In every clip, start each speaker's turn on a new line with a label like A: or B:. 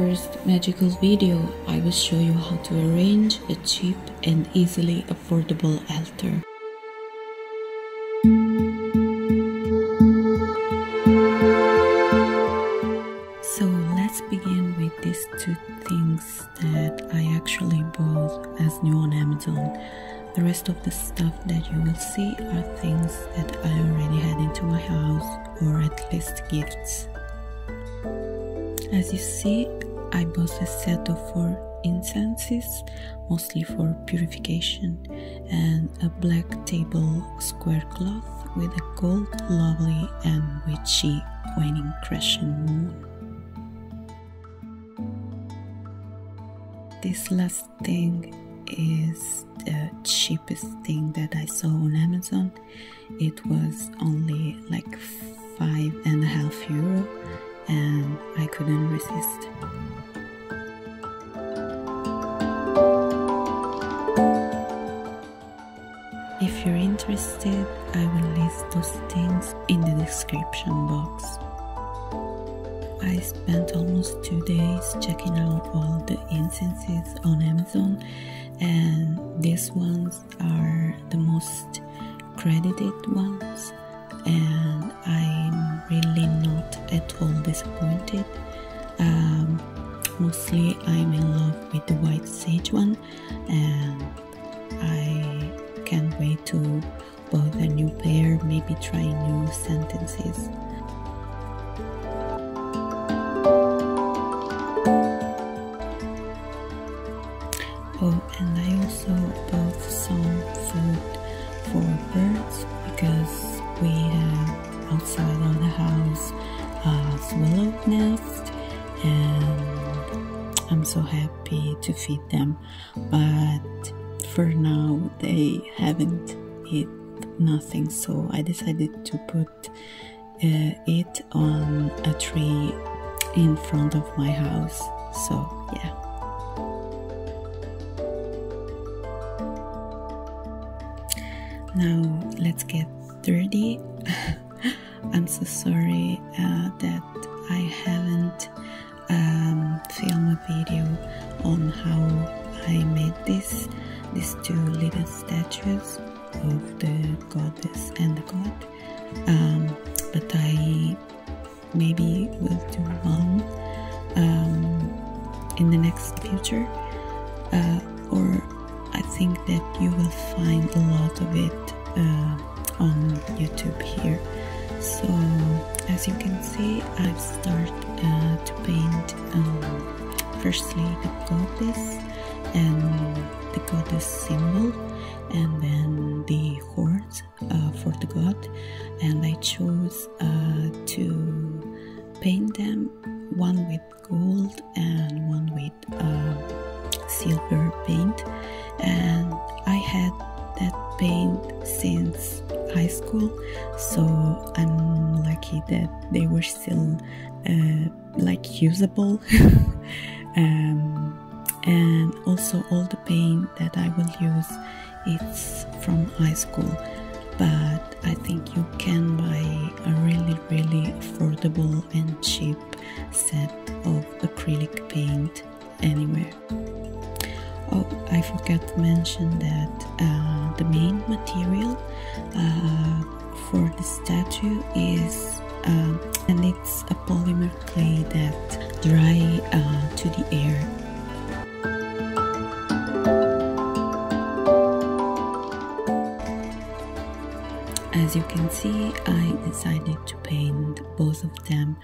A: first magical video, I will show you how to arrange a cheap and easily affordable altar. So let's begin with these two things that I actually bought as new on Amazon. The rest of the stuff that you will see are things that I already had into my house or at least gifts. As you see, I bought a set of four incenses, mostly for purification, and a black table square cloth with a gold, lovely, and witchy waning crescent moon. This last thing is the cheapest thing that I saw on Amazon. It was only like five and a half euro and I couldn't resist. If you're interested, I will list those things in the description box. I spent almost two days checking out all the incenses on Amazon, and these ones are the most credited ones and I'm really not at all disappointed. Um, mostly, I'm in love with the white sage one, and I can't wait to buy a new pair, maybe try new sentences. For birds because we have outside of the house a swallow nest and I'm so happy to feed them. But for now they haven't eat nothing so I decided to put uh, it on a tree in front of my house. So yeah now let's get dirty. I'm so sorry uh, that I haven't um, filmed a video on how I made this these two little statues of the goddess and the god. Um, but I maybe will do one um, in the next future, uh, or I think that you will find a lot of it. Uh, on YouTube here. So as you can see, I've started uh, to paint um, firstly the goddess and the goddess symbol and then the horns uh, for the god and I chose uh, to paint them one with gold and one with uh, silver paint. And I had that paint since high school, so I'm lucky that they were still uh, like usable. um, and also all the paint that I will use it's from high school. But I think you can buy a really really affordable and cheap set of acrylic paint anywhere. Oh, I forgot to mention that uh, the main material uh, for the statue is, uh, and it's a polymer clay that dry uh, to the air. As you can see, I decided to paint both of them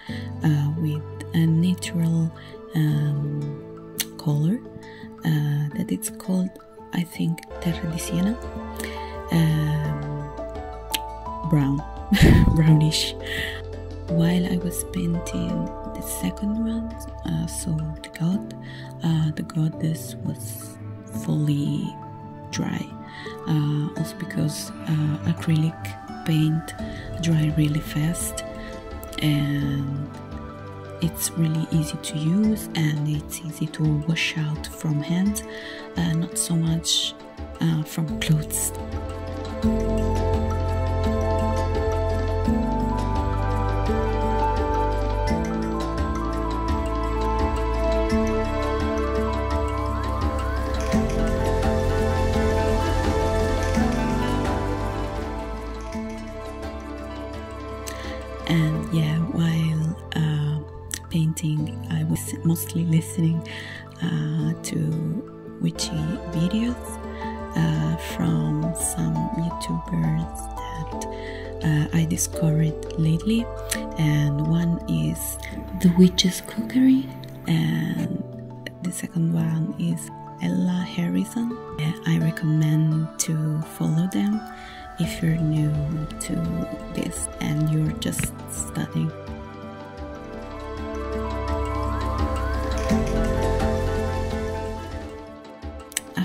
A: uh, with a natural um, color uh, that it's called, I think, Terra di Siena. Um, brown, brownish. While I was painting the second one, uh, so the god, uh, the goddess was fully dry. Uh, also because uh, acrylic paint dry really fast and it's really easy to use and it's easy to wash out from hands uh, not so much uh, from clothes I was mostly listening uh, to witchy videos uh, from some YouTubers that uh, I discovered lately, and one is The Witch's Cookery, and the second one is Ella Harrison. I recommend to follow them if you're new to this and you're just studying.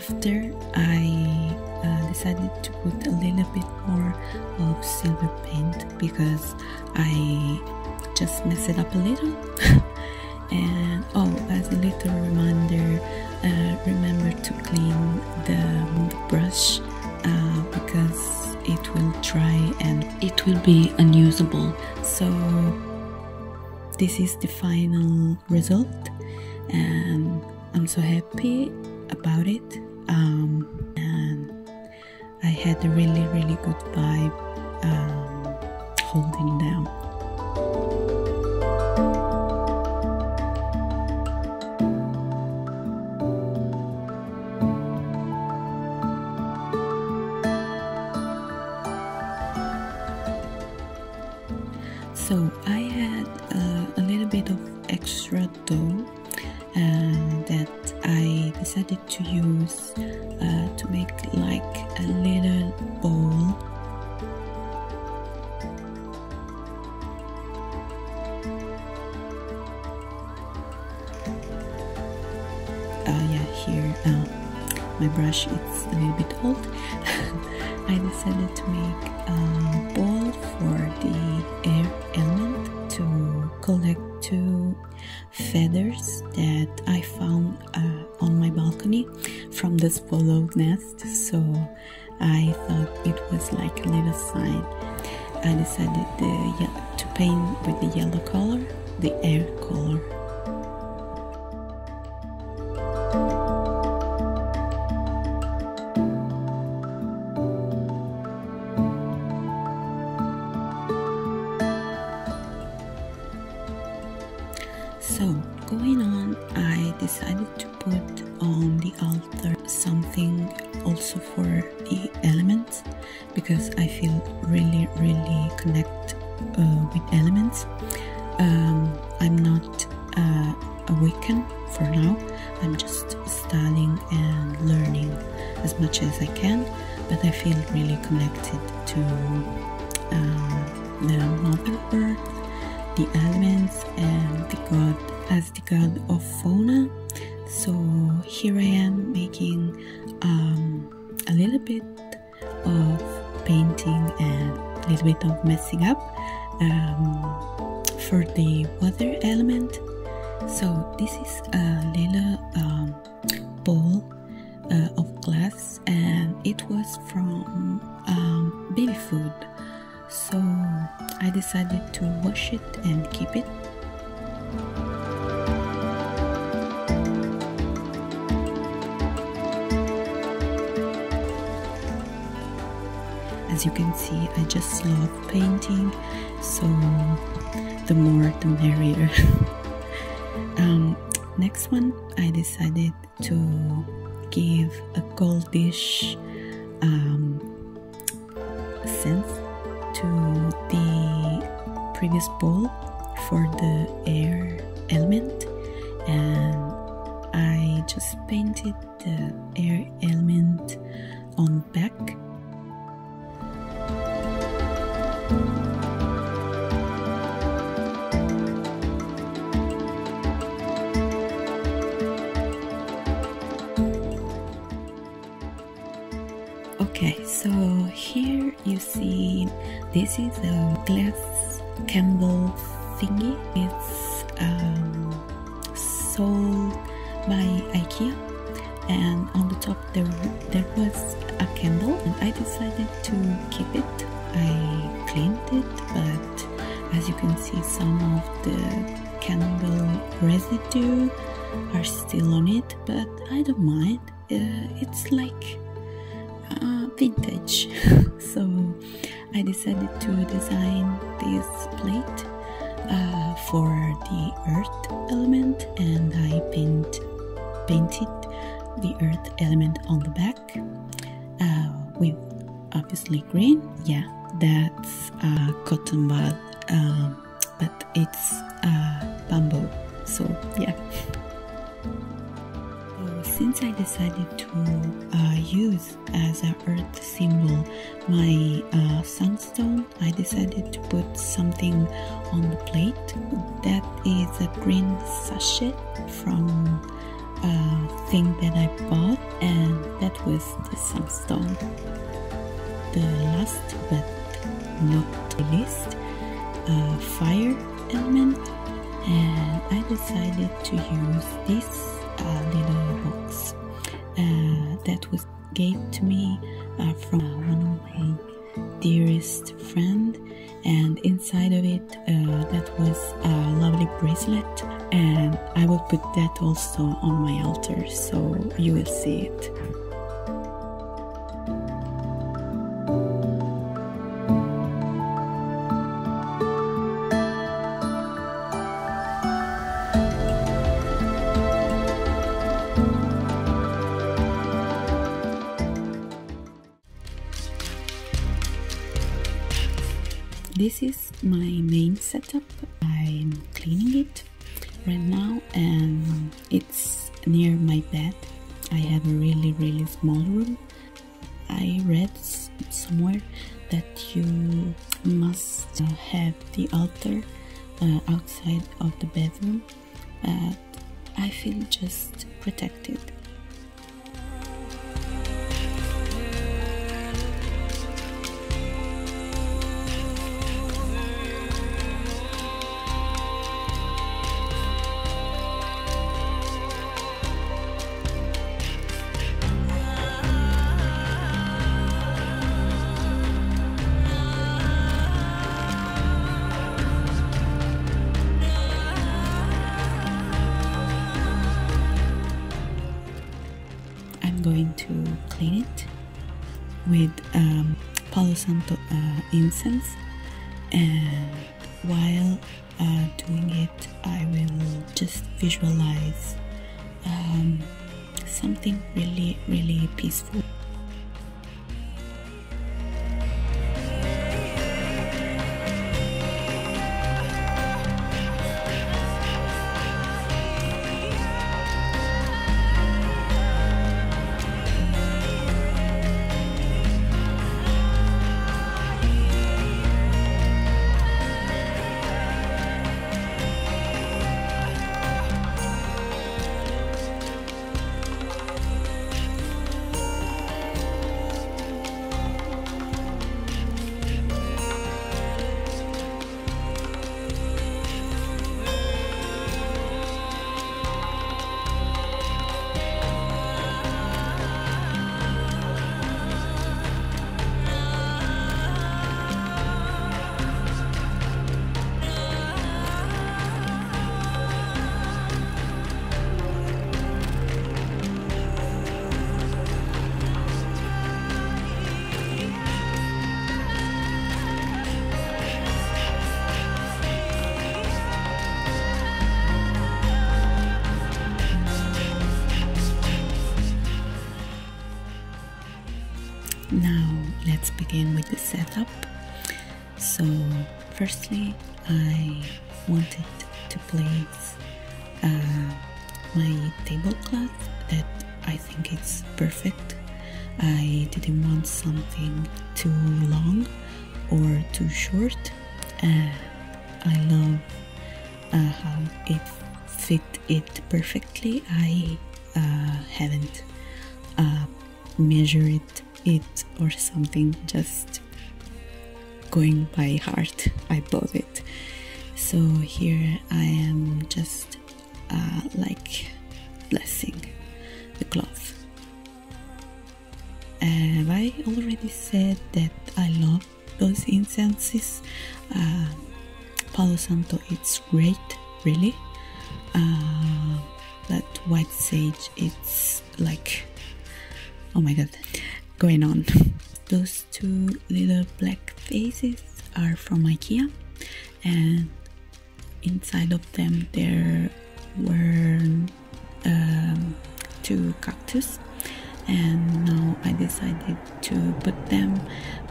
A: After I uh, decided to put a little bit more of silver paint because I just messed it up a little. and oh, as a little reminder, uh, remember to clean the brush uh, because it will dry and it will be unusable. So this is the final result, and I'm so happy about it. Um, and I had a really, really good vibe um, holding them. So I had uh, a little bit of extra dough uh, that I decided to use Uh, yeah, here uh, my brush is a little bit old. I decided to make a ball for the air element to collect two feathers that I found uh, on my balcony from the swallow nest. So I thought it was like a little sign. I decided the, to paint with the yellow color, the air color. And learning as much as I can, but I feel really connected to uh, the Mother Earth the elements and the god as the god of fauna. So here i am making um, a little bit of painting and a little bit of messing up um, for the water element so this is a little um, bowl uh, of glass and it was from um, baby food so I decided to wash it and keep it. As you can see, I just love painting, so the more the merrier. um, next one, I decided to give a goldish um, sense to the previous bowl for the air element. And I just painted the air element on back this is a glass candle thingy. It's um, sold by IKEA, and on the top there there was a candle, and I decided to keep it. I cleaned it, but as you can see, some of the candle residue are still on it, but I don't mind. Uh, it's like uh, vintage so I decided to design this plate uh, for the earth element and I paint, painted the earth element on the back uh, with obviously green. Yeah, that's uh, cotton bud, um, but it's uh, bamboo. So yeah. Since I decided to uh, use as an earth symbol my uh, sunstone, I decided to put something on the plate. That is a green sachet from a thing that I bought, and that was the sunstone. The last but not least, uh, fire element, and I decided to use this uh, little uh, that was gave to me uh, from one of my dearest friend and inside of it uh, that was a lovely bracelet and I will put that also on my altar so you will see it. This is my main setup. I'm cleaning it right now and it's near my bed. I have a really really small room. I read somewhere that you must have the altar uh, outside of the bedroom but i feel just protected going to clean it with um, Palo Santo uh, incense. And while uh, doing it I will just visualize um, something really really peaceful setup. So, firstly, I wanted to place uh, my tablecloth that I think it's perfect. I didn't want something too long or too short. Uh, I love uh, how it fit it perfectly. I uh, haven't uh, measured it or something just going by heart. I bought it. So here i am just uh, like blessing the cloth. Have i already said that i love those incenses. Uh, palo santo it's great really. Uh, but white sage it's like oh my god going on. Those two little black vases are from IKEA, and inside of them there were um, two cactus and now I decided to put them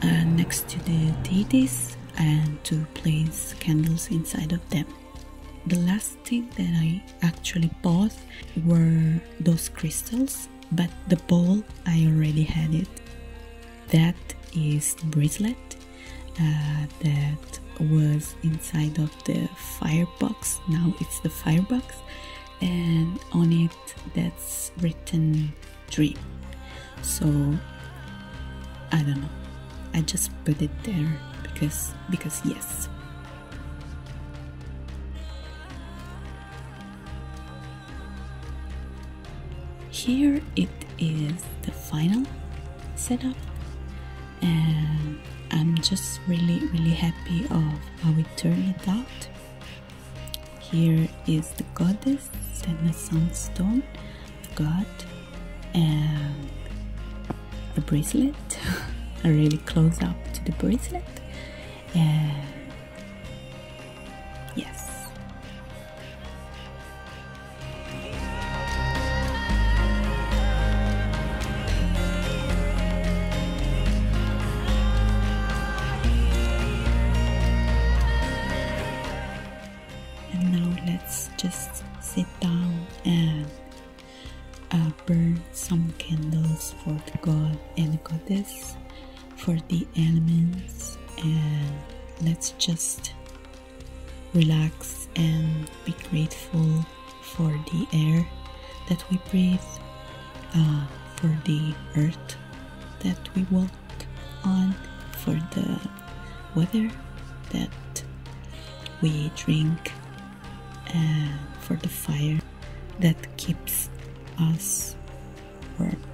A: uh, next to the deities and to place candles inside of them. The last thing that I actually bought were those crystals, but the bowl I already had it. That is bracelet uh, that was inside of the firebox. Now it's the firebox, and on it that's written dream. So I don't know. I just put it there because because yes. Here it is the final setup and I'm just really really happy of how it turned out. Here is the goddess and the sunstone, the god, and the bracelet. a really close up to the bracelet, and uh, for the earth that we walk on, for the weather that we drink, and for the fire that keeps us warm.